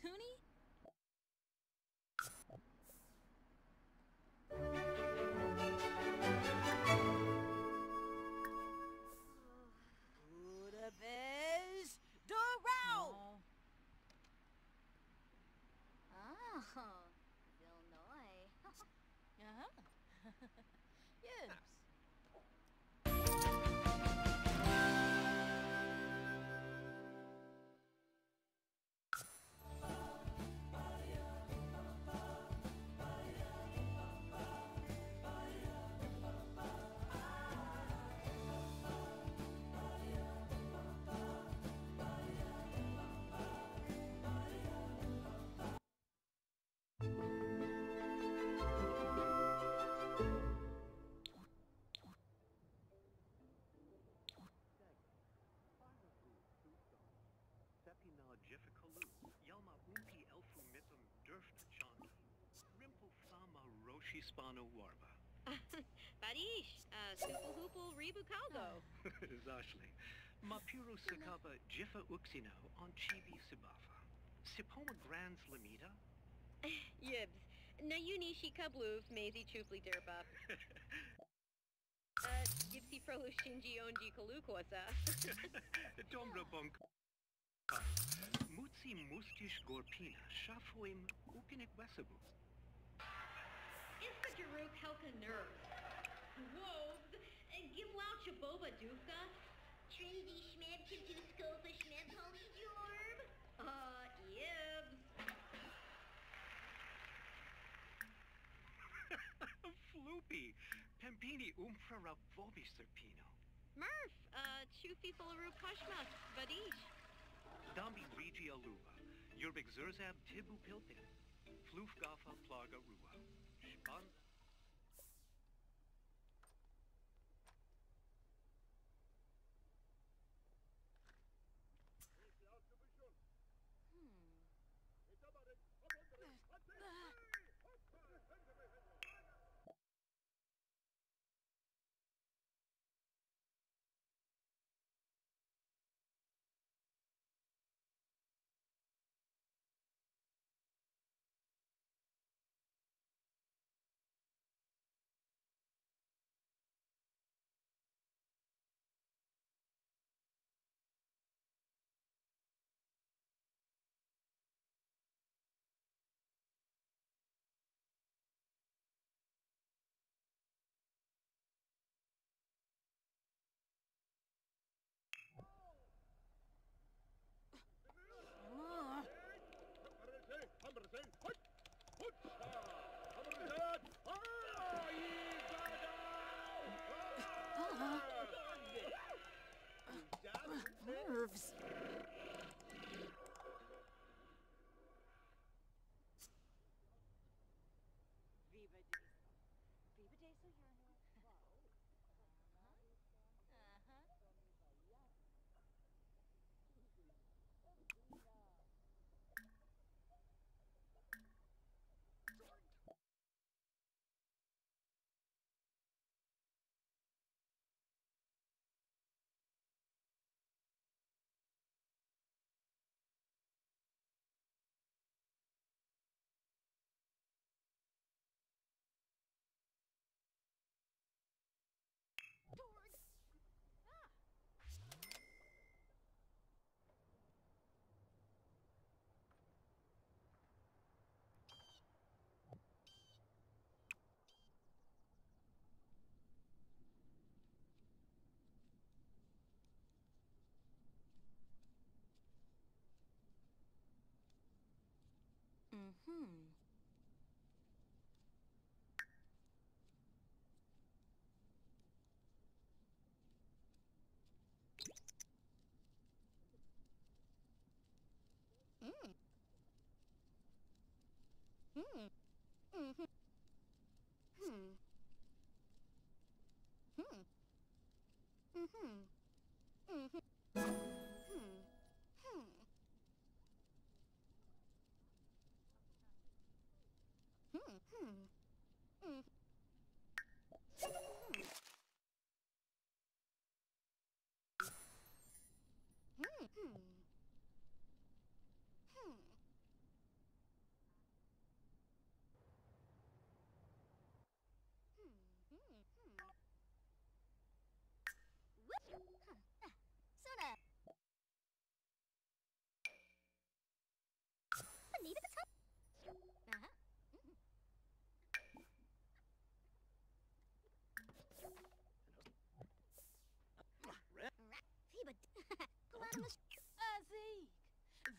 Toonie? Roshi Spano Warba. Barish, uh, Super Hoople Rebu Caldo. Zashli, Mapuro Sakaba Jiffa Uxino on Chibi Sibafa. Sipoma Grands Lamita? Yibs. Nayuni Shikabluv Maisie Chupli Derba. Uh, Gypsy Frolu Shinji Onji Kalukosa. Dombra Bonk. Mutsi Mustish Gorpina, Shafoim Ukinik Wesabu. Inspector Rook Helka Nerve. Whoa, give loud Chaboba Dufka. Trinity Schmid Kintuskopa Schmid Holy Jorb. Uh, Yibs. Floopy, Pampini Umpra Ravobi Serpino. Murph, uh, Chufi Fularu Kashmas, Badish. Dambi Regia Luba, Yurbik Zurzab Tibu Pilpin, Floof Gafa Plaga Rua, Span Nerves.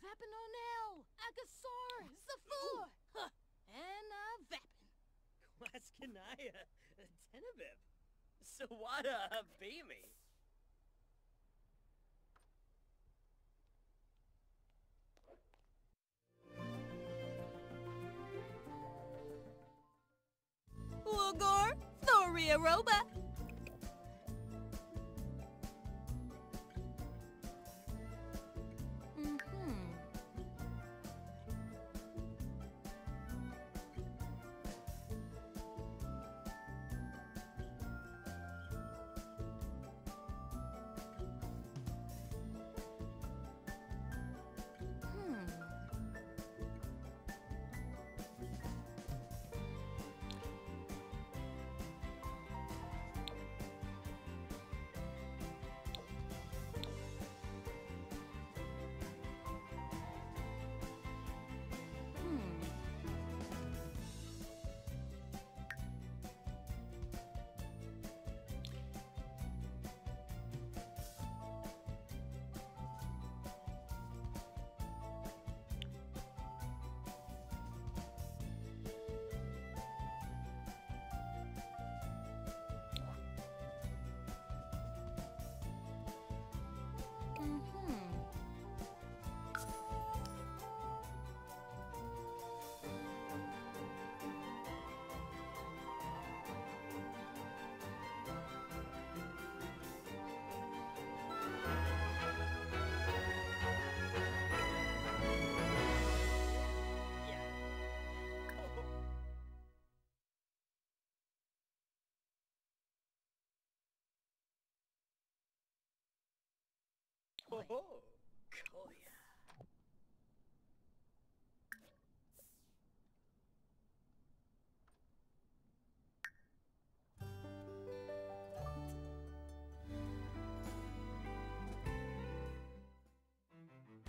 Vapinonel, Agasaur, Zafur, huh, and uh, Vapin. Quaskanaya, Tenebib, Sawada, Beamy. Wogor, Thoria Roba. Oh, Koya.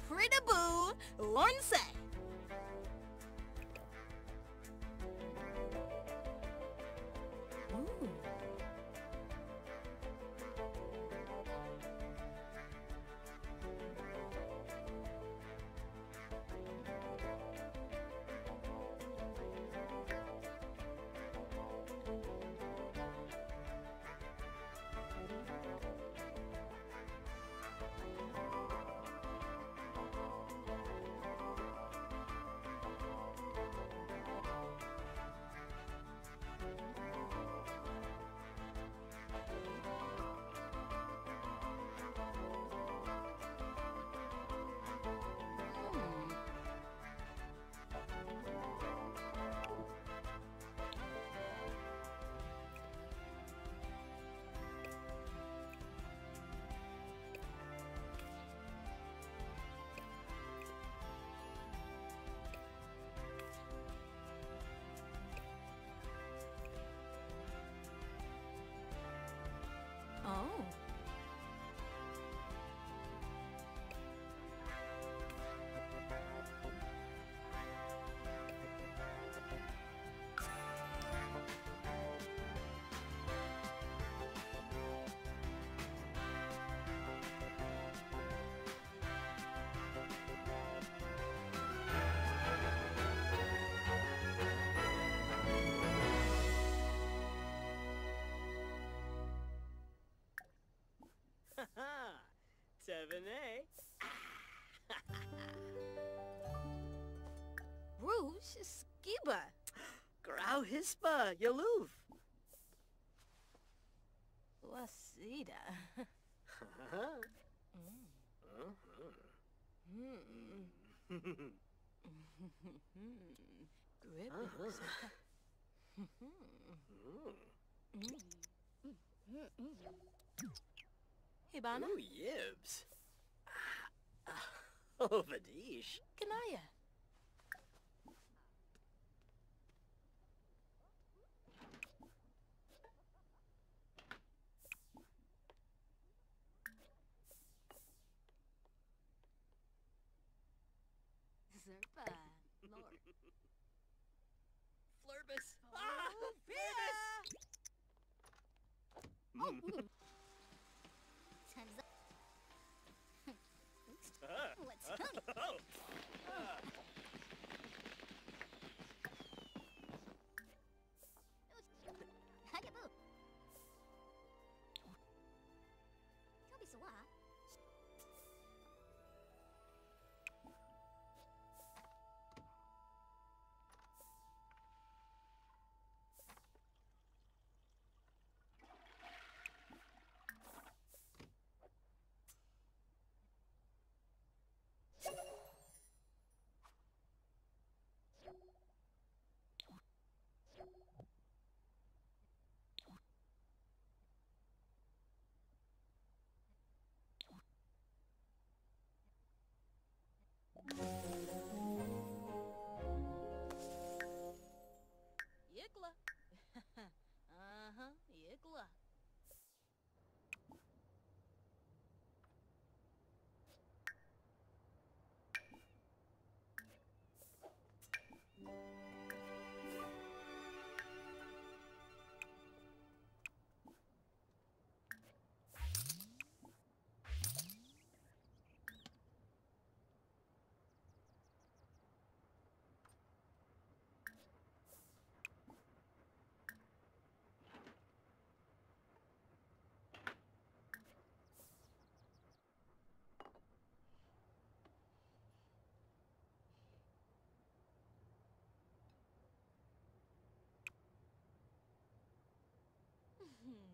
Pretty Boo, Onse. Ooh. Tevene. Rouge, Skiba. Grau Hispa, Yaluv. Wasida. Grippins. Hibana, Ooh, Yibs. Oh, Vadish. Kanaya. Uh-huh, Yigla. Hmm.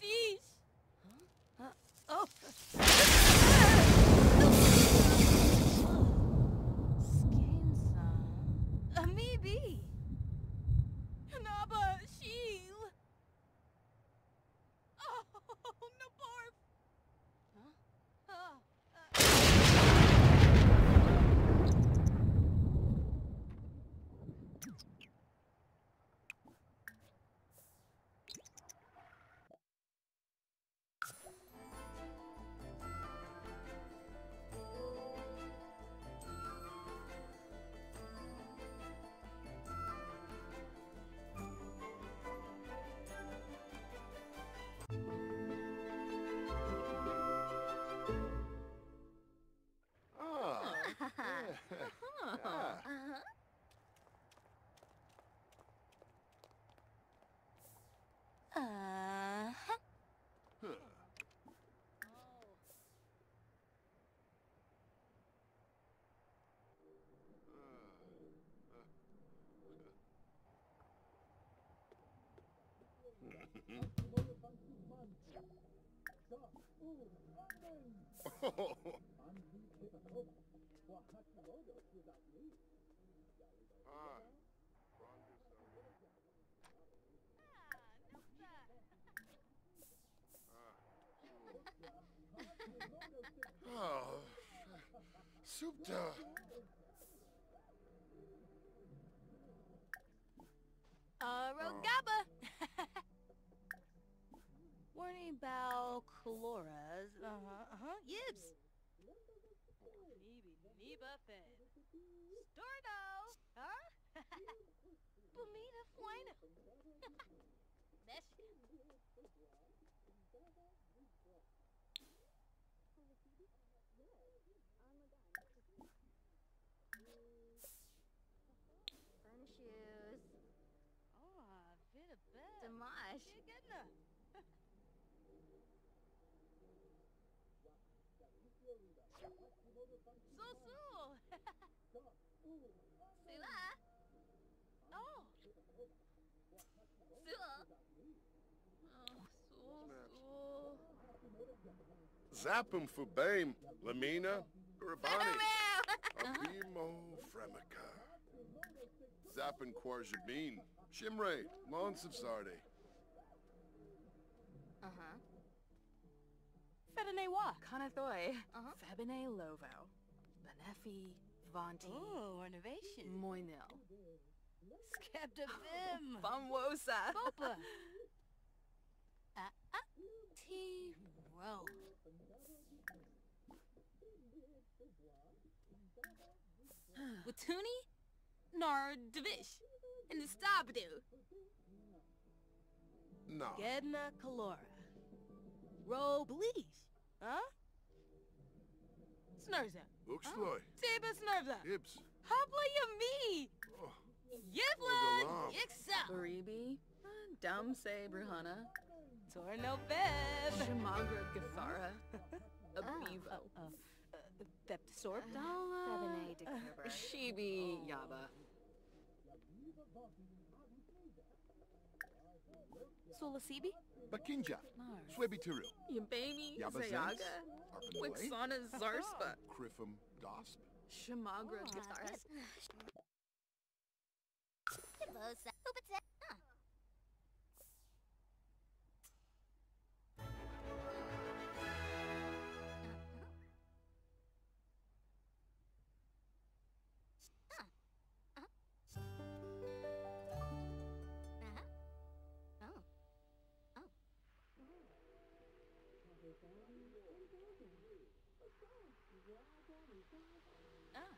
Fadish! Huh? oh! Oh. Oh. Supta. Warning about chloras. Uh-huh, uh-huh. Yibs! Maybe Neba Fed. Stordo! Huh? Bumita Fuena. Mesh. Fun shoes. Oh, bit of bed. Dimash. Gedna. So so. Sula. Oh, Sula. Oh, Zap him for Bame, Lamina, Urabani, Abimo Fremica. Zappin Quarjabin, Shimray, Lons of Sarde. Uh-huh. Fedene wa, Kanathoi, Uh-huh. Febine Lovo, Benefi, Vonti, oh, innovation. Moinil, Skepta Bim. Bumwosa. Bopa. Ah, ah. T. Row. Watuni? Nar Divish. And the Stabdu. No. Gedna Kalora. Ro Bleach. Huh? Snurza. Uxloy, Tiba oh, Snurza. Ibs. Habla Yami. Oh, Yivla. Ogalam. Yixa. Baribi, Damse Bruhana, Torno Beb. Shamagra Gathara, Abivo, oh, oh. Uh, Thepsorp. Dala, Febine de Cobra. Shibi Yaba, Solasibi. Bakinja, Nar, Swebitiru, Yabami, Yaba Zayaga, Wixana Zarspa, Criffum, Dosp. Shamagra Gathara. Ah.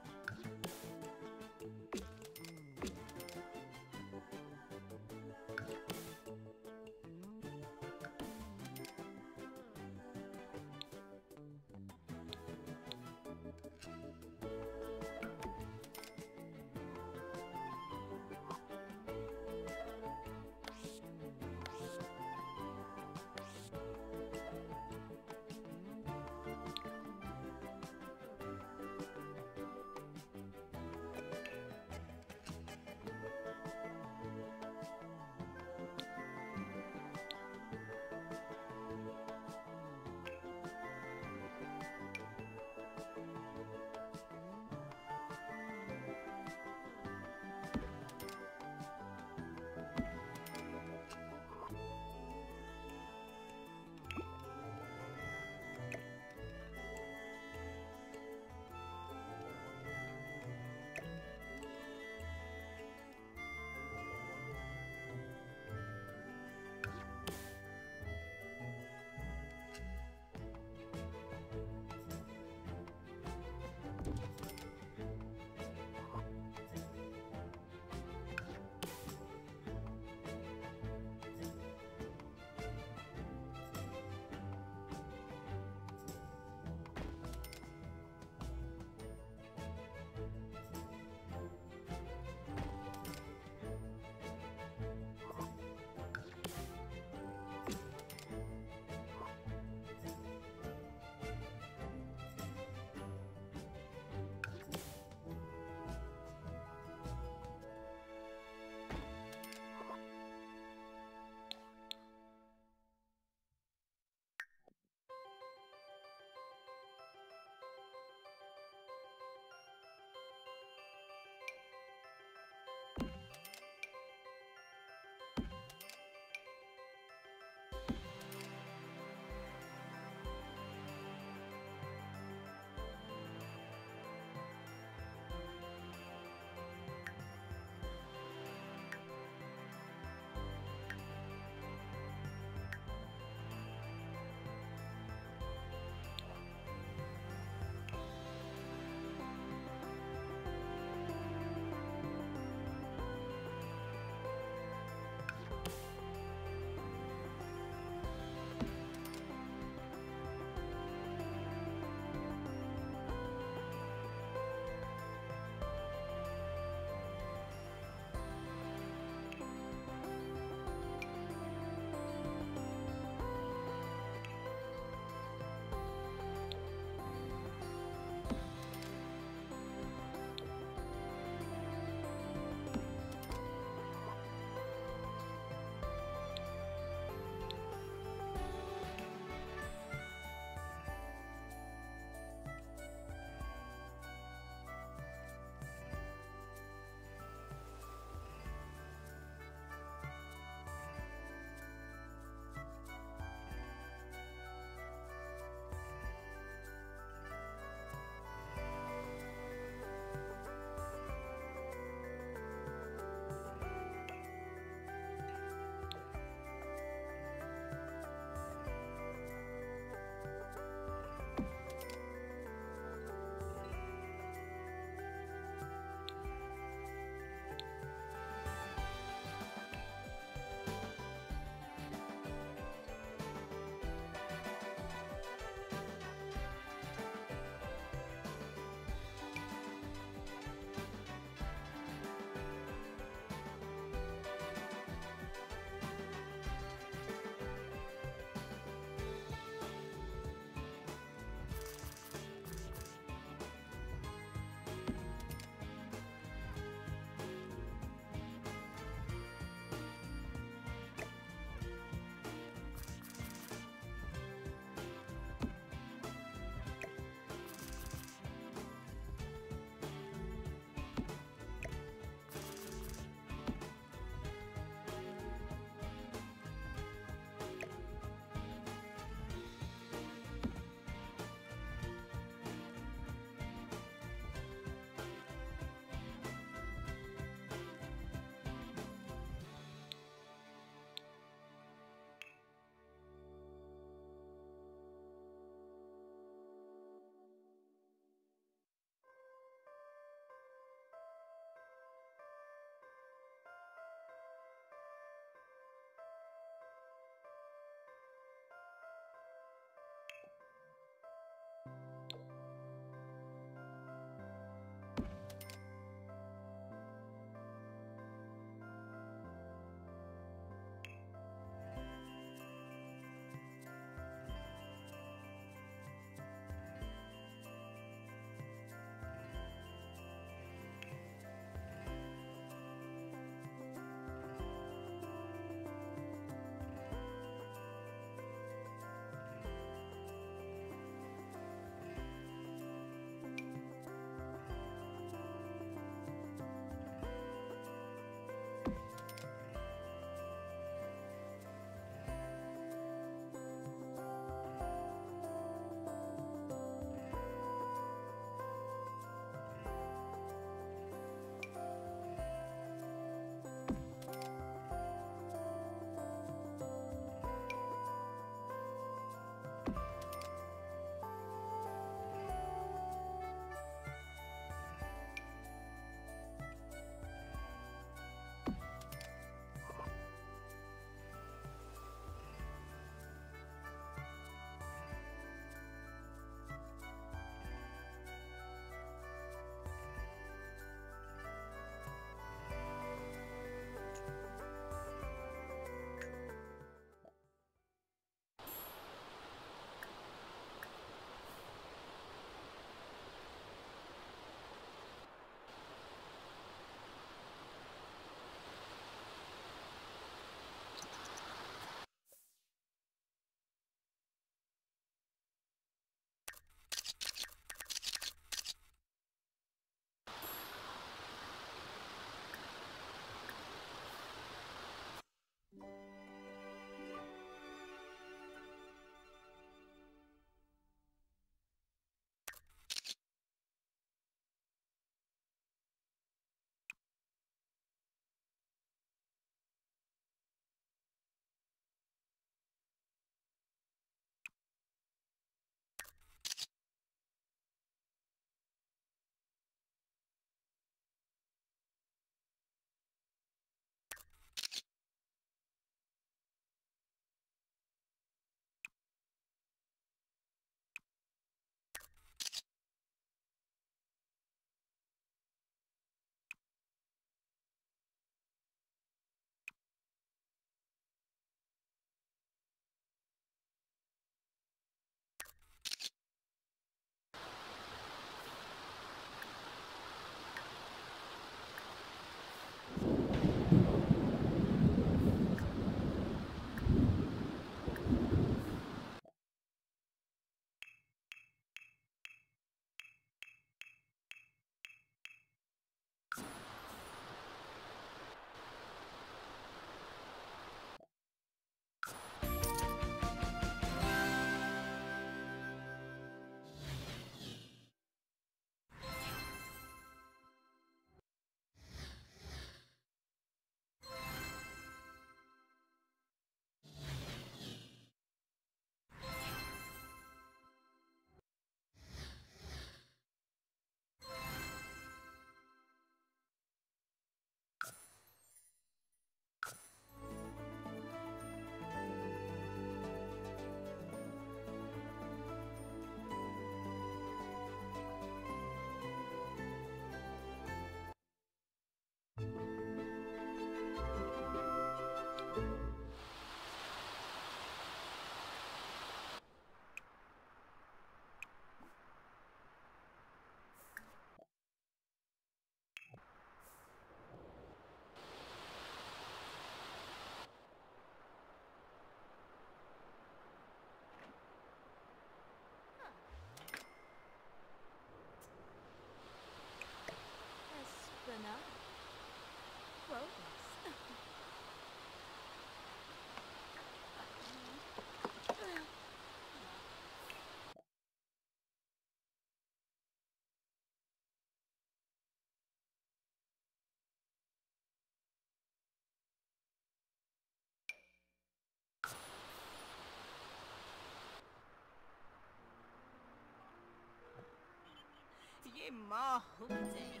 Ima Hoopty.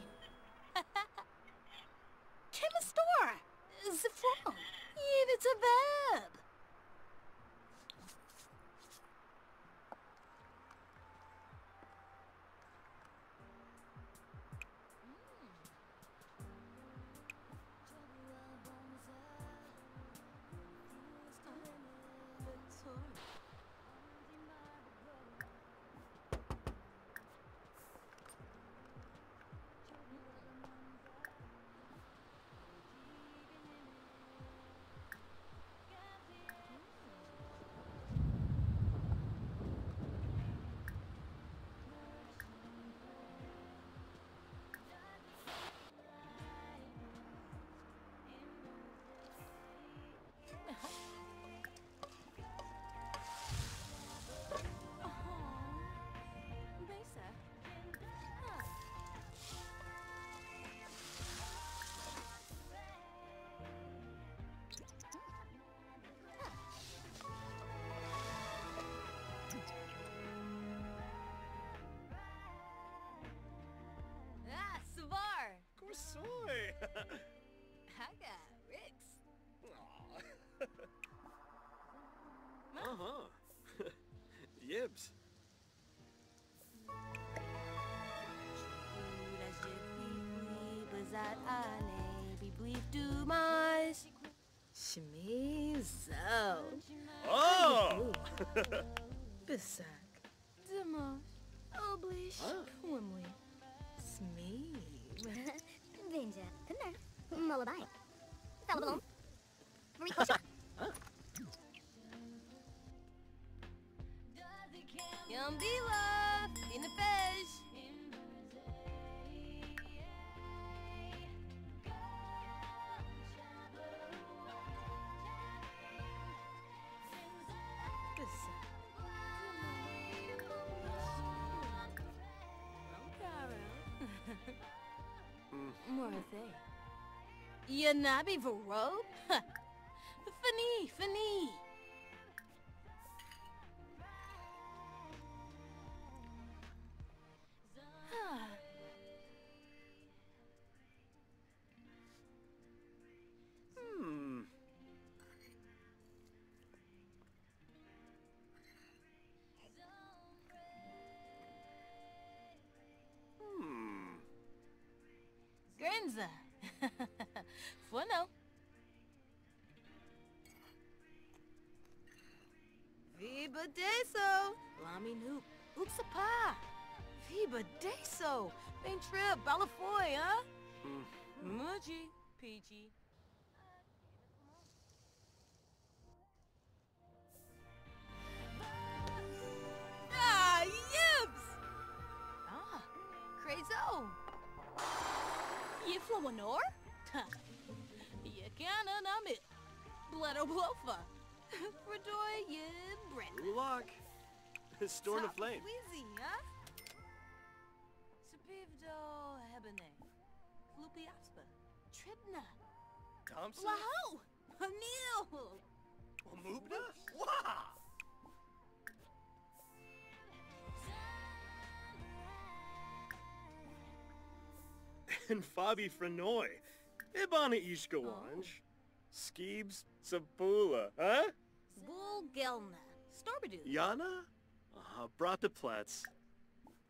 Kim store. The phone. Oh! Bisak. Demos. Oblish. Ah. Smee. Vinja. Kunder. Mullaby. Morthe. Yanabi Vero? Viva Deso. Lami Noop. Oopsapa. Viva Deso. Main trip. Balafoy, huh? Mm. Muji. Peachy. Ah, Yibs! Ah, Crazo. Je Flowanor? Je kan aan it. Bledo Blofa. Fredoy je Brent. Storm of Flame. Wheezy, huh? Sapivdo Hebene. Floopy Aspa. Tribna. Thompson? Lahou! Neil! Mubna? Wah! And Fabi Frenoy. Ibana Ishkawanj. Oh. Skeebs Sapula, huh? Bull Gelna. Starbadoo. Yana? Uh, Brataplatz.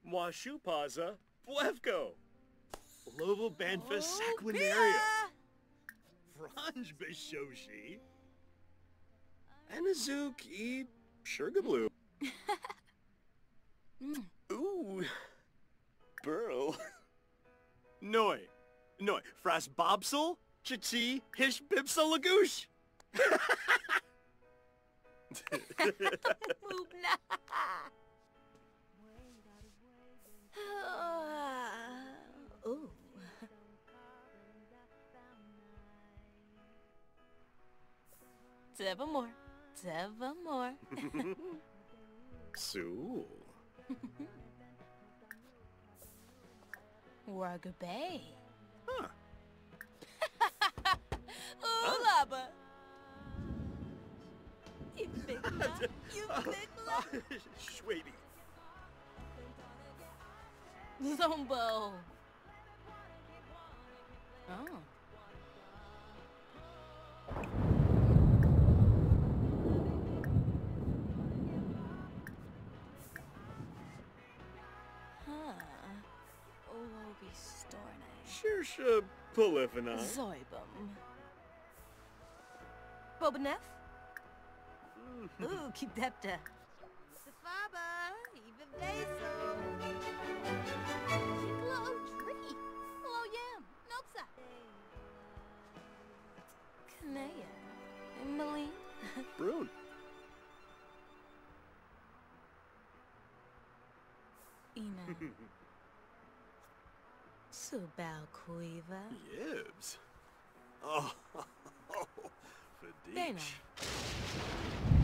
Mwashupaza. Blevko. Lobo Banfa Saquinaria. Franj Bishoshi. Anazuk E. Sugarblue. Ooh. Burl. Noi. Noi. Fras Bobsel. Chichi. Hish Lagoosh. Moobna. Ooh. Nevermore. Nevermore. Sue. Wargabay. Huh. Zombo. Oh. Huh. Oh, Obi Storne. Shirsha Polyphony. Zoibum. Bobaneff? Ooh, keep that uh, to. Safaba, even Emily. Brune. Ina. Subal Quiva. Yibs. Oh, Dana. Fadich.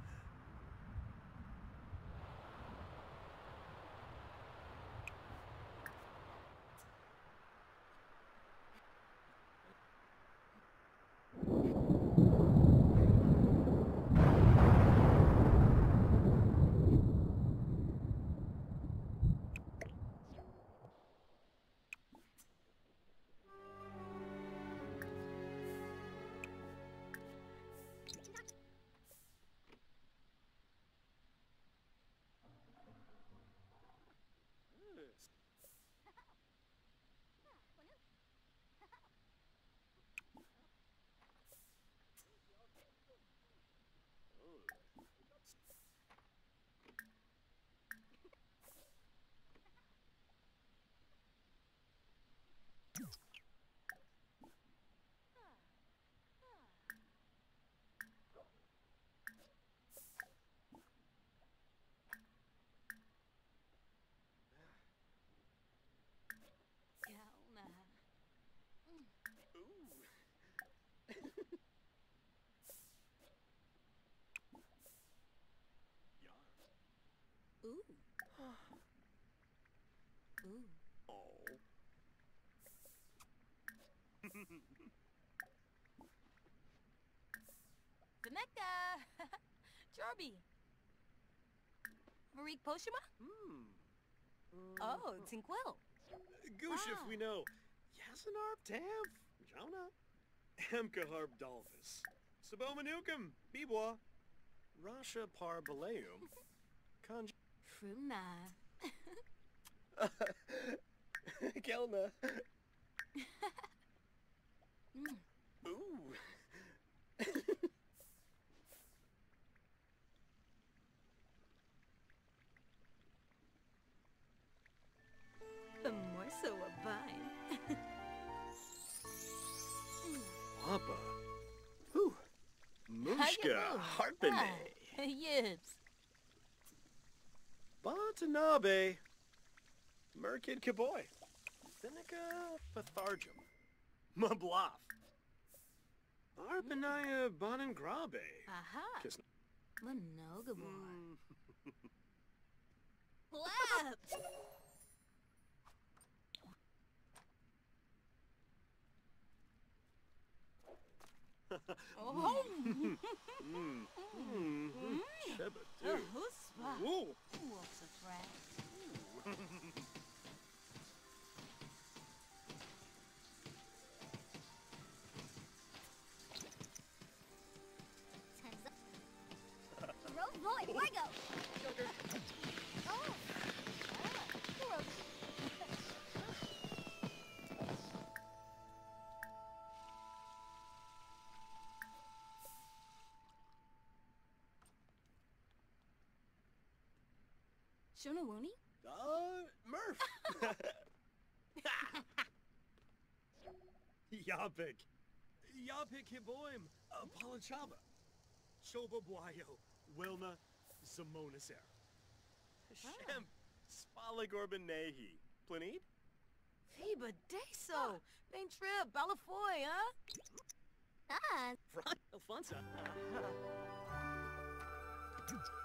Ooh. Ooh. Oh. Vaneka! Jorby! Marik Poshima? Hmm. Oh, Tinquil. Goosh if Ah. we know. Yasinarb Tamf, Jonah, Emkaharb Dalvis, Sabomanukum, Bibwa, Rasha Par Baleum, Conj... Fruna. Kelna. Mm. Ooh. The morsel of vine. Papa. Ooh. Mushka Harpene. Yibs. Batanabe. Merkid Kaboy. Seneca Pathargum. Mabloff. Arpanaya Bonangrabe. Aha. Kiss. Monogabor. Mm. Blab. oh. Mm. Mm. Sheba, Oh, too. huspa. Ooh. Wolf's a. Road boy, Lego! Shonawuni? Uh, Murph. Yapik. Yapik Hiboim. Apalachaba. Shoba Bwayo. Wilna Zamonaser. Hashem. Spaligorban Nehi. Planid? Viva Deso! Main trip, Balafoy, huh? Ah, Fran Alfonso.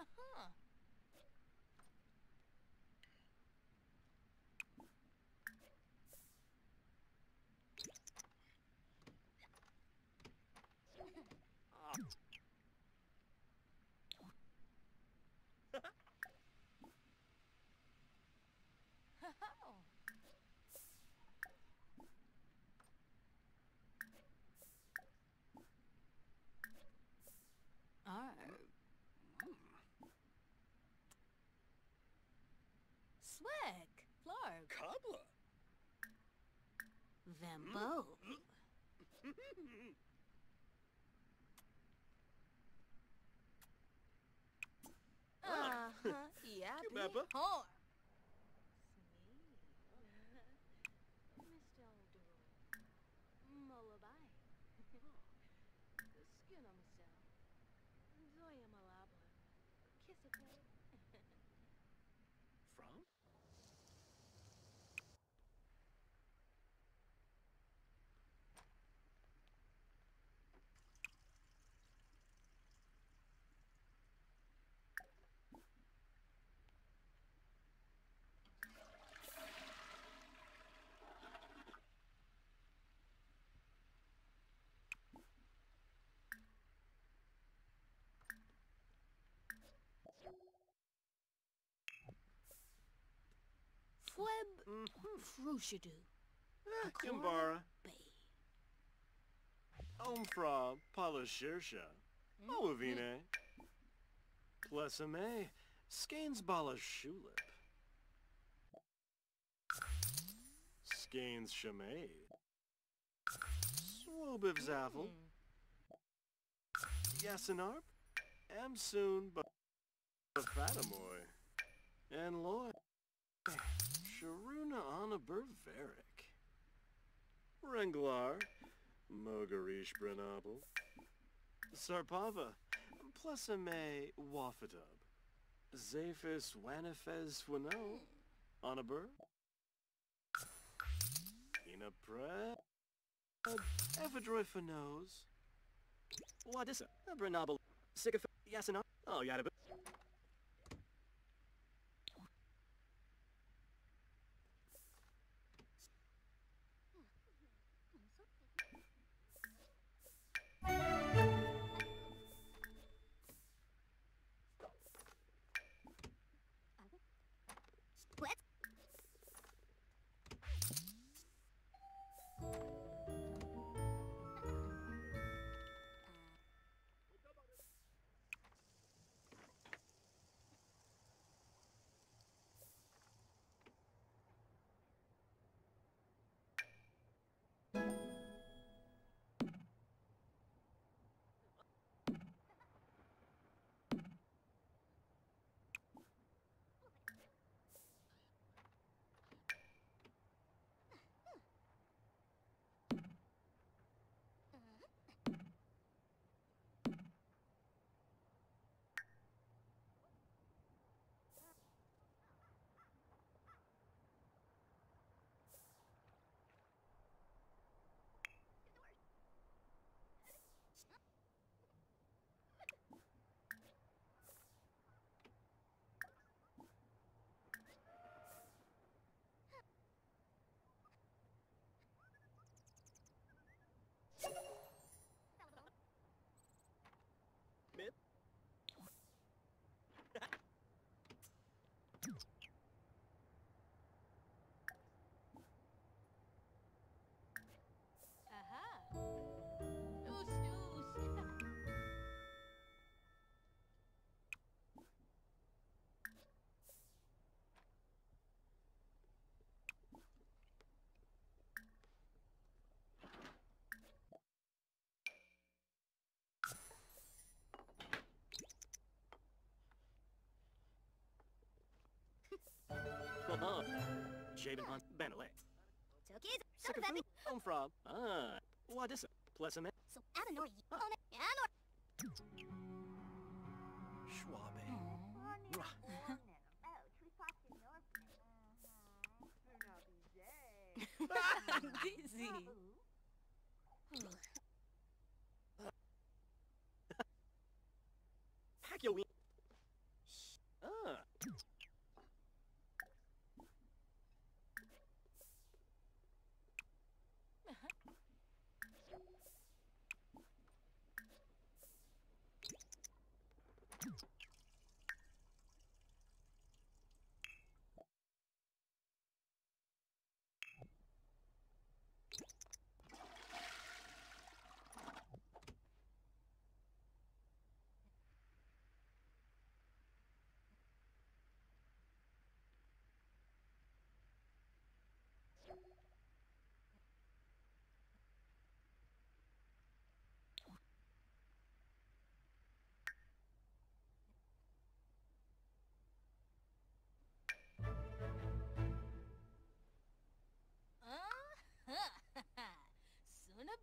Arr. Vambo. Uh-huh, yeah, Beppa. Mm-hmm. Frushadu. Eh, Kimbara. Bay. Omfra Palashirsha. Oavine. Mm-hmm. Plesame. Eh? Skanes Bala Shulip. Skanes Shamaid. Swobiv Zaffel. Mm-hmm. Yasinarp. Amsoon Bafatamoy. And Loy. Sharuna Anaber Varick. Renglar. Mogarish Brenabel. Sarpava. Plesame Wafadub. Zaphis Wanifez Wano. Anaber. Ina Pre. Evidroy Fanos. Wadissa. Brenabel. Sycophant. Yasina. Oh, Yadaba. Jabin Hunt, Banale. Tokies. Sikafu, Omfrob. Ah, Wadissa, Plessame, So Avenor on it. Anor. Schwabe. Dizzy. Pacquiao. Ah.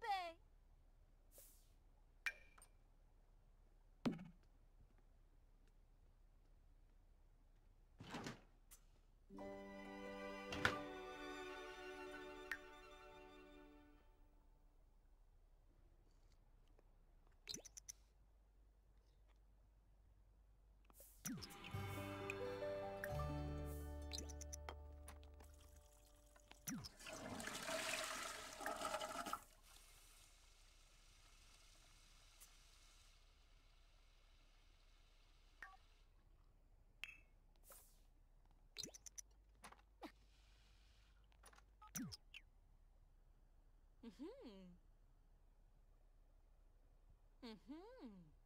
べ Mm-hmm. Mm-hmm.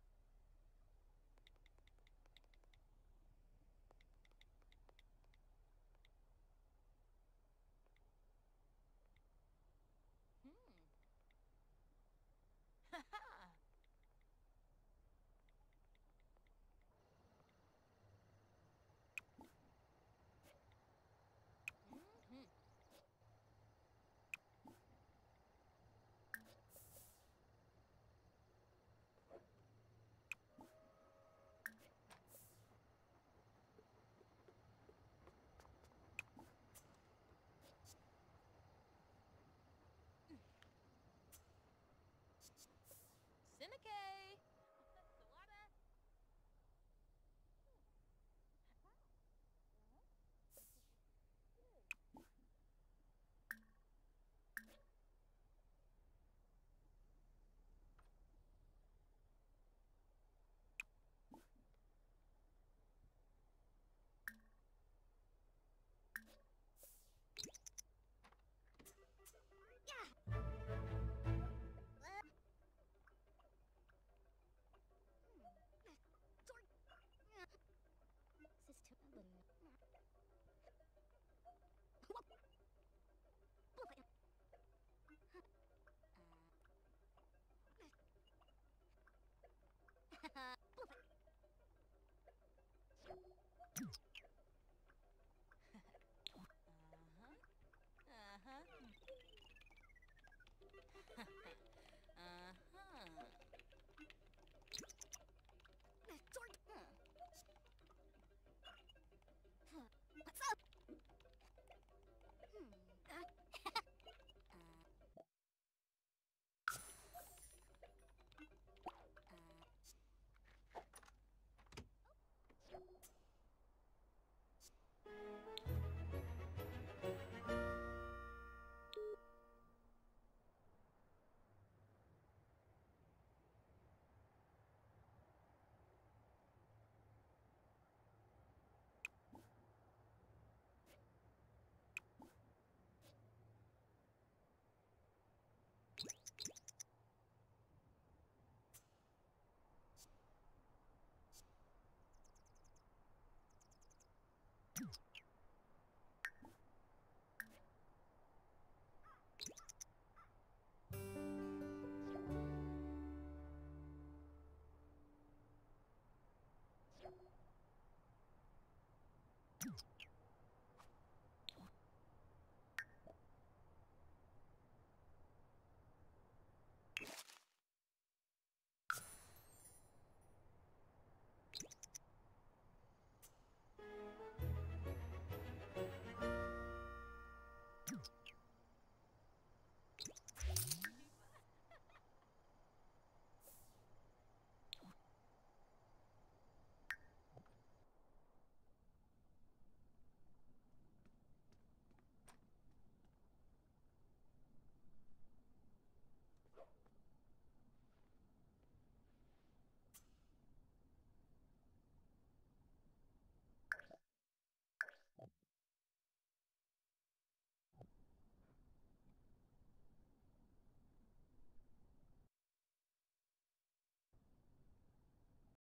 You